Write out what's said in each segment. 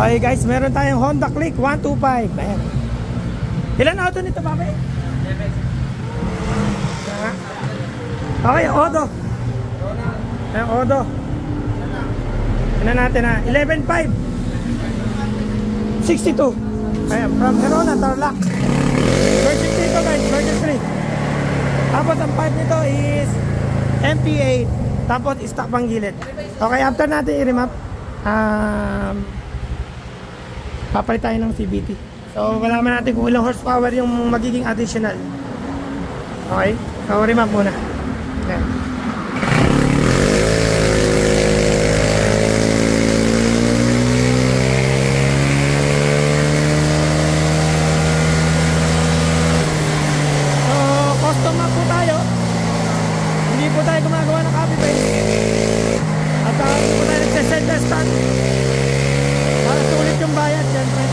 Okay guys, meron tayong Honda Click 125. Ayan. Ilan auto nito, Papi? Okay, Odo. Ayan, Odo. Ano natin ha? 11.5. 62. Ayan, from Herona, Tarlac. Virgin 3 to guys, Virgin 3. Tapos ang pipe nito is MP8. Tapos stock pang gilid. Okay, after natin i-remap, um, papalit tayo ng CBT. So, malaman natin kung ilang horsepower yung magiging additional. Okay? So, remap muna. Okay. So, custom map po tayo. Hindi po tayo gumagawa ng copy paste. At uh, hindi po tayo nagsasend na stand. Para sulit yung bayad, syempre.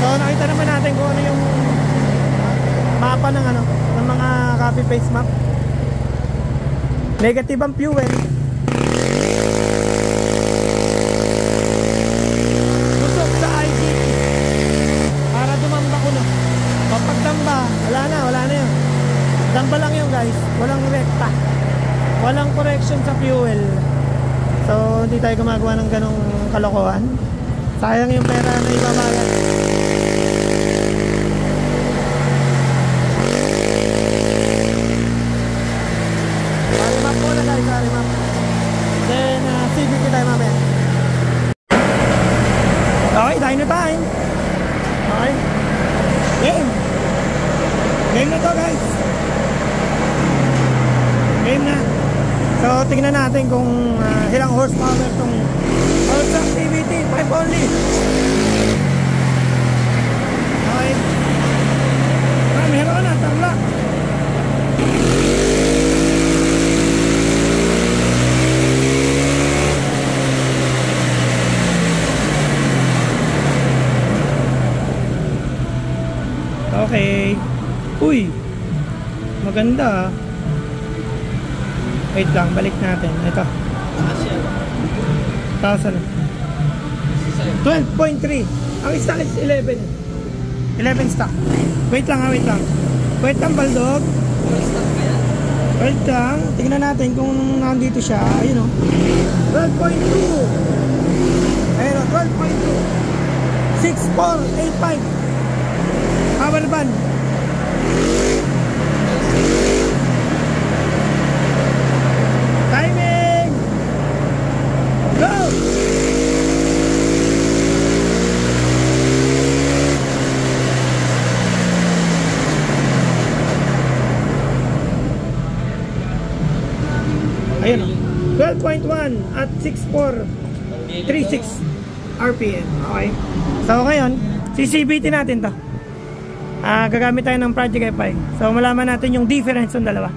So, nakita naman natin kung ano yung mapa ng ano, ng mga copy paste map. Negative ang fuel. Tusok sa IGT. Para dumamba ko na. Kapag damba, wala na, wala na yun. Damba lang yun guys. Walang rekta. Walang correction sa fuel. So, hindi tayo gumagawa ng ganong kalokohan. Sayang yung pera na ibabayad. Sorry map muna guys, sorry map. Then, uh, CBT tayo mamaya. Okay, dino time. Okay. Game. Game na to guys. Game na. So, tingnan natin kung uh, ilang horsepower itong Ultrac CVT 5 only. Okay. Ah, meron na, tarla. Okay. Uy. Maganda ah. Wait lang, balik natin. Ito. Thousand. 12.3. Ang stock is 11. 11 stock. Wait lang ha, wait lang. Wait lang, Baldog. Wait lang. Tingnan natin kung nandito siya. Ayun o. 12.2. Ayun o, 12.2. 6485. Power band. Timing! Go! Ayun o. 12.1 at 6.4 36 RPM. Okay. So ngayon, CCBT natin to. Ah, gagamit tayo ng Project FI. So malaman natin yung difference ng dalawa.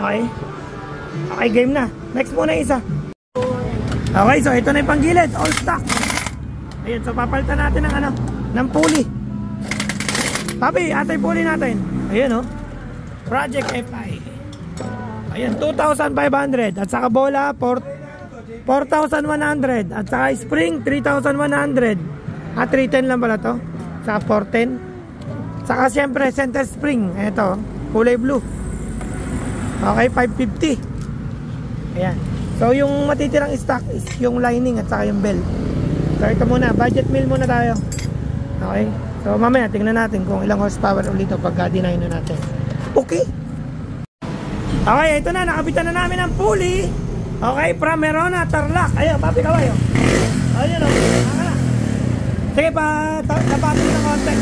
Okay? Okay, game na. Next muna isa. Okay, so ito na yung panggilid. All stock. Ayun, so papalitan natin ng ano, ng pulley. Papi, atay pulley natin. Ayun, oh. Project FI. Ayun, 2,500. At saka bola, 4 4,100. At saka spring, 3,100. At 310 lang pala to. Saka 410. Saka siyempre, center spring. Ito, kulay blue. Okay, 550. Ayan. So, yung matitirang stock is yung lining at saka yung bell. So, ito muna. Budget meal muna tayo. Okay. So, mamaya, tingnan natin kung ilang horsepower ulit ito pagka deny na natin. Okay. Okay, ito na. Nakabitan na namin ang pulley. Okay, from Merona, Tarlac. Ayan, papi kawayo. Ayun. Oh. Sige pa, tapatin ng konti.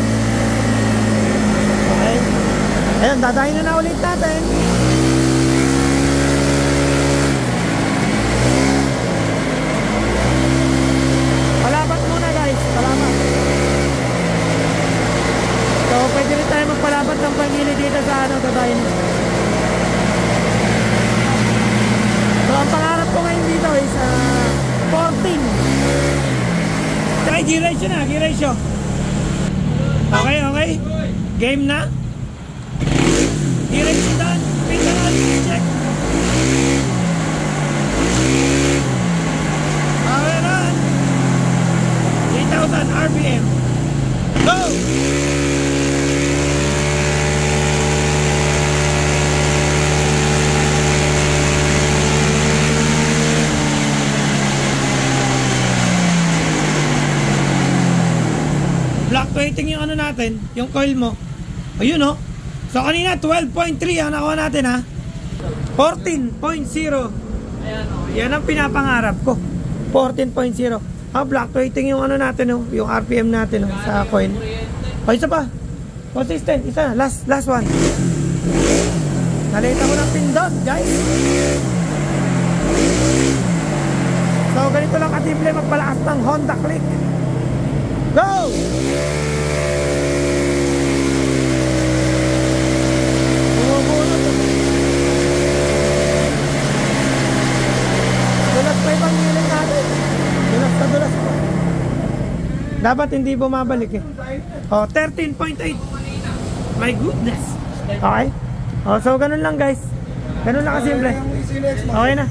Ayan, dadahin na ulit natin. Palabat muna guys, palabat. So, pwede rin tayo magpalabat ng pangili dito sa ano, dadahin. So, ang pangarap ko ngayon dito is uh, 14. Tsaka gear ratio na, gear ratio. Okay, okay. Game na. Direksidan, pindahan, check. Kameran. 3,000 RPM. Go! Fluctuating yung ano natin, yung coil mo. Ayun oh. So kanina 12.3 ang nakuha natin ha. 14.0. Yan ang pinapangarap ko. 14.0. Ah, fluctuating yung ano natin oh, yung RPM natin oh, sa coil. O isa pa. Consistent, isa. Last last one. Nalita ko ng pindot, guys. So, ganito lang katimple magpalakas ng Honda Click. Go! Bumubuno to. Dulas pa ibang giling natin. Dulas pa, dulas pa. Dapat hindi bumabalik eh. Oh, 13.8. My goodness. Okay? Oh, so ganun lang guys. Ganun lang kasimple. Okay na.